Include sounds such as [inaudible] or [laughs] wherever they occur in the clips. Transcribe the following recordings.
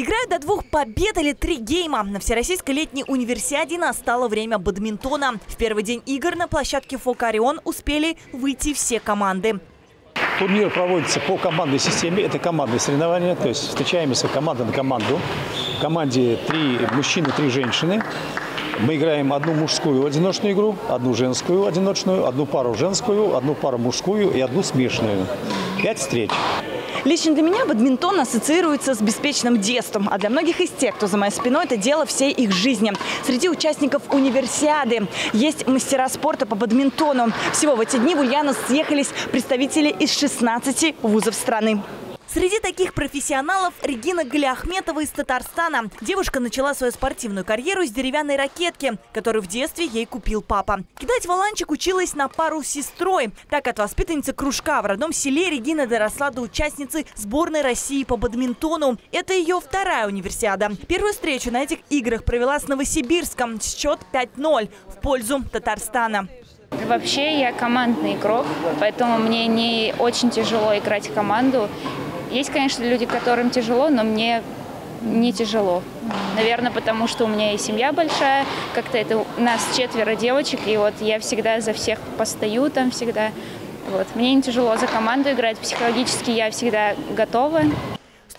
Играют до двух побед или три гейма. На Всероссийской летней универсиаде настало время бадминтона. В первый день игр на площадке Фокарион успели выйти все команды. Турнир проводится по командной системе. Это командные соревнования. То есть встречаемся команда на команду. В команде три мужчины, три женщины. Мы играем одну мужскую одиночную игру, одну женскую одиночную, одну пару женскую, одну пару мужскую и одну смешанную. Пять встреч. Лично для меня бадминтон ассоциируется с беспечным детством, а для многих из тех, кто за моей спиной, это дело всей их жизни. Среди участников универсиады есть мастера спорта по бадминтону. Всего в эти дни в Ульяновск съехались представители из 16 вузов страны. Среди таких профессионалов Регина Галиахметова из Татарстана. Девушка начала свою спортивную карьеру с деревянной ракетки, которую в детстве ей купил папа. Кидать валанчик училась на пару с сестрой. Так от воспитанницы кружка в родном селе Регина доросла до участницы сборной России по бадминтону. Это ее вторая универсиада. Первую встречу на этих играх провела с Новосибирском. Счет 5-0 в пользу Татарстана. Вообще я командный игрок, поэтому мне не очень тяжело играть в команду. Есть, конечно, люди, которым тяжело, но мне не тяжело. Наверное, потому что у меня и семья большая, как-то это у нас четверо девочек, и вот я всегда за всех постою там всегда. Вот. Мне не тяжело за команду играть, психологически я всегда готова.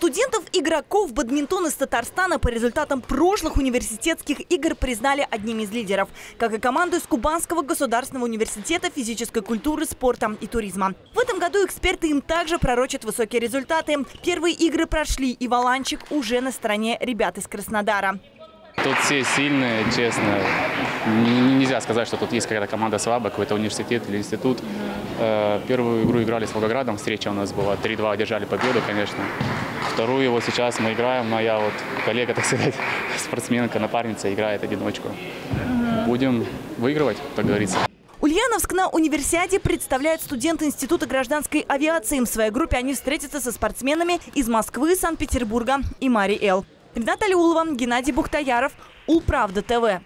Студентов-игроков бадминтон из Татарстана по результатам прошлых университетских игр признали одними из лидеров, как и команду из Кубанского государственного университета физической культуры, спорта и туризма. В этом году эксперты им также пророчат высокие результаты. Первые игры прошли, и Валанчик уже на стороне ребят из Краснодара. Тут все сильные, честно. Нельзя сказать, что тут есть какая-то команда слабая, какой-то университет или институт. Э, первую игру играли с Волгоградом, встреча у нас была. 3-2 одержали победу, конечно. Вторую его сейчас мы играем, но я вот коллега, [laughs] так сказать, спортсменка, напарница играет одиночку. Будем выигрывать, как говорится. Ульяновск на универсиаде представляет студенты Института гражданской авиации. В своей группе они встретятся со спортсменами из Москвы, Санкт-Петербурга и Мари Эл. Рената Алиулова, Геннадий Бухтаяров, Улправда ТВ.